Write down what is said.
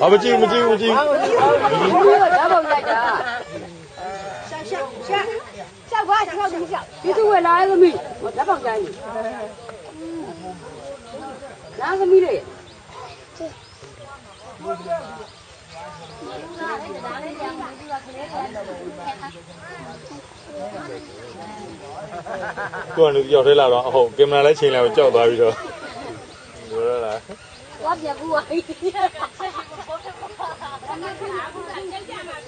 ဟာမကြည့်မကြည့်မကြည့်ဓာတ်ပုံလိုက်တာရှာရှာရှာရှာဘာရှာရှာဒီသူဝယ်လာရဲ့သမီးဓာတ်ပုံတိုင်းလာသမီးလေးကိုယ်ကလူကြောက်ထဲလာတော့ဟုတ်ကင်မရာလည်းချိန်လာကိုကြောက်သွားပြီးတော့ဘယ်လိုလဲ။ဝါပြဘူးဝါကြီး။ 快拿出来先这吧